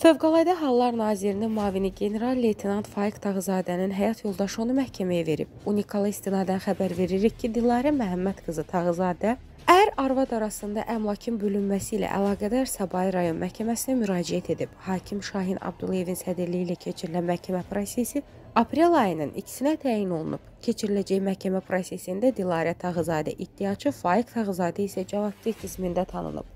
Fövqəladə Hallar Nazirinin müavini general-leytenant Faiq Tağızadənin həyat yoldaşı onu məhkəməyə verib. Unikala istinadən xəbər veririk ki, Dilarə Məhəmməd qızı Tağızadə ər arvad arasında əmlakın bölünməsi ilə əlaqədar Səbail rayon məhkəməsinə müraciət edib. Hakim Şahin Abdullayevin sədrliyi ilə keçirilən məhkəmə prosesi aprel ayının 2-sinə təyin olunub. Keçiriləcək məhkəmə prosesində Dilarə Tağızadə iddiaçı, Faiq Tağızadə isə cavabdeh qismində tanınıb.